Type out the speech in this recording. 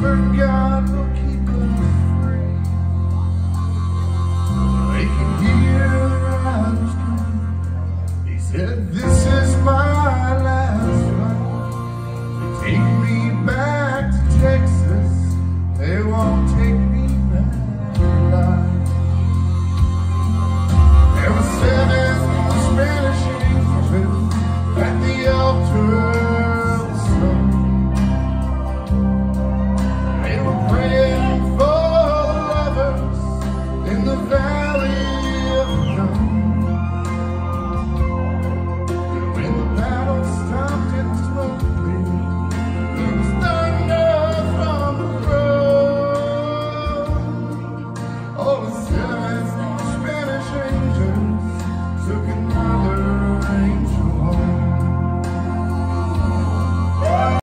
God will keep free. They can hear the. He said, this is my last ride. They take me back to Texas. They won't take me back to life. Spanish angels at the altar.